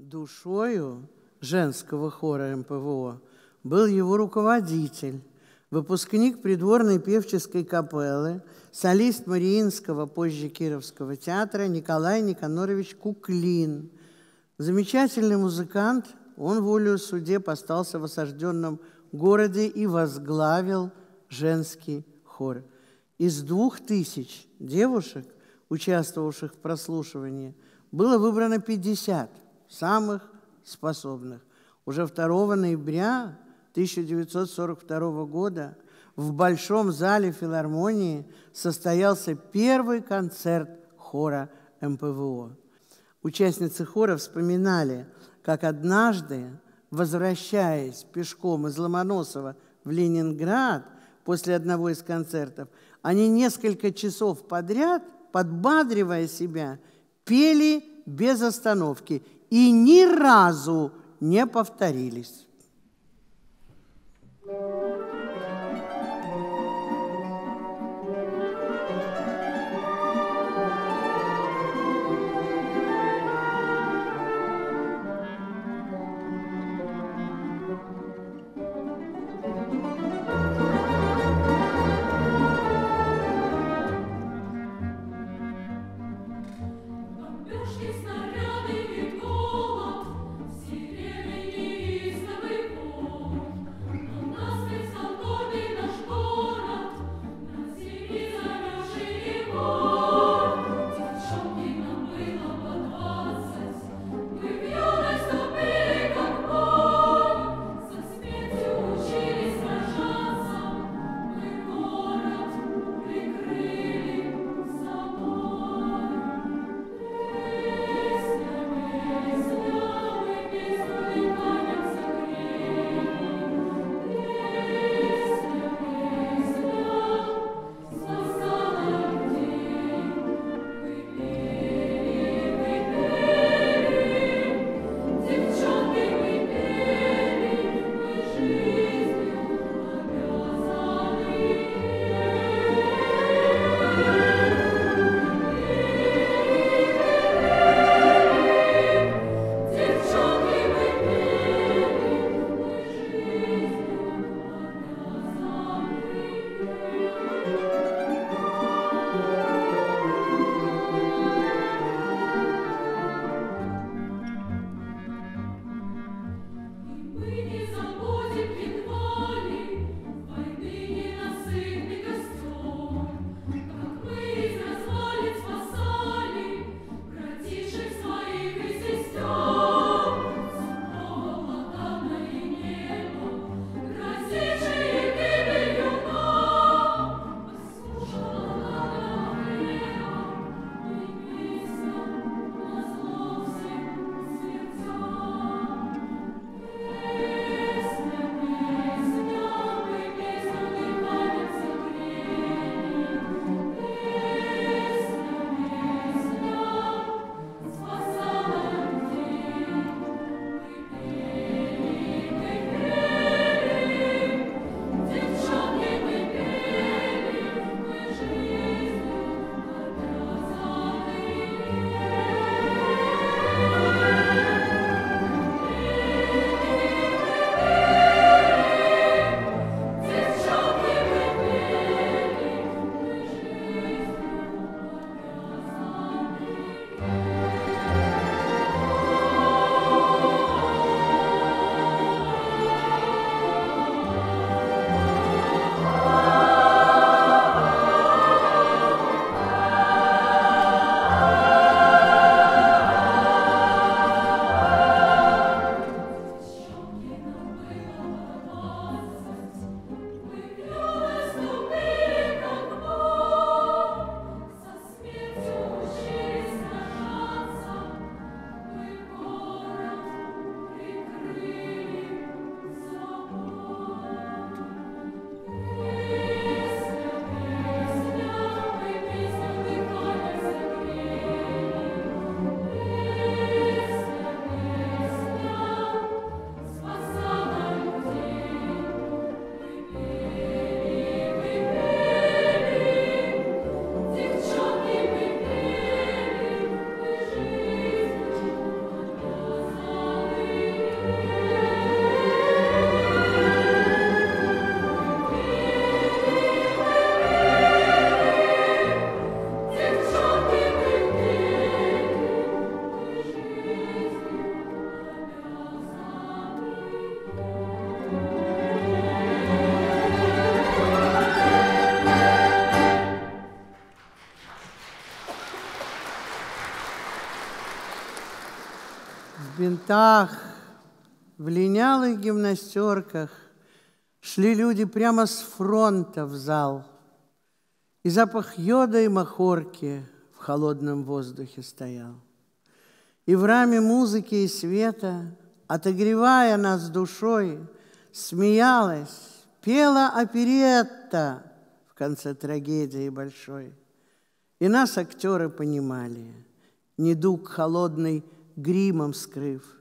Душою женского хора МПВО был его руководитель, выпускник придворной певческой капеллы, солист Мариинского, позже Кировского театра Николай Никанорович Куклин. Замечательный музыкант, он волею судеб остался в осажденном городе и возглавил женский хор. Из двух тысяч девушек, участвовавших в прослушивании, было выбрано 50 самых способных. Уже 2 ноября 1942 года в Большом зале филармонии состоялся первый концерт хора МПВО. Участницы хора вспоминали, как однажды, возвращаясь пешком из Ломоносова в Ленинград после одного из концертов, они несколько часов подряд, подбадривая себя, пели без остановки и ни разу не повторились. Лифтах, в линялых гимнастерках шли люди прямо с фронта в зал. И запах йода и махорки в холодном воздухе стоял. И в раме музыки и света, отогревая нас душой, смеялась, пела оперетта в конце трагедии большой. И нас актеры понимали, недуг холодный гримом скрыв.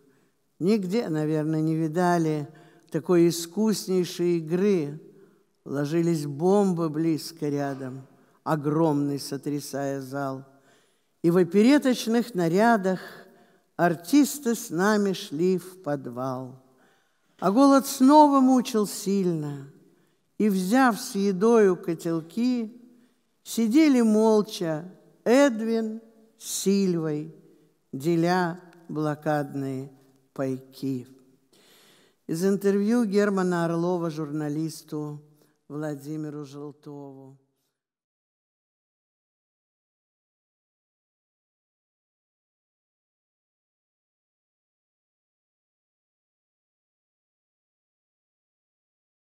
Нигде, наверное, не видали такой искуснейшей игры. Ложились бомбы близко рядом, огромный сотрясая зал. И в опереточных нарядах артисты с нами шли в подвал. А голод снова мучил сильно, и, взяв с едою котелки, сидели молча Эдвин с Сильвой, деля блокадные пайки. Из интервью Германа Орлова журналисту Владимиру Желтову.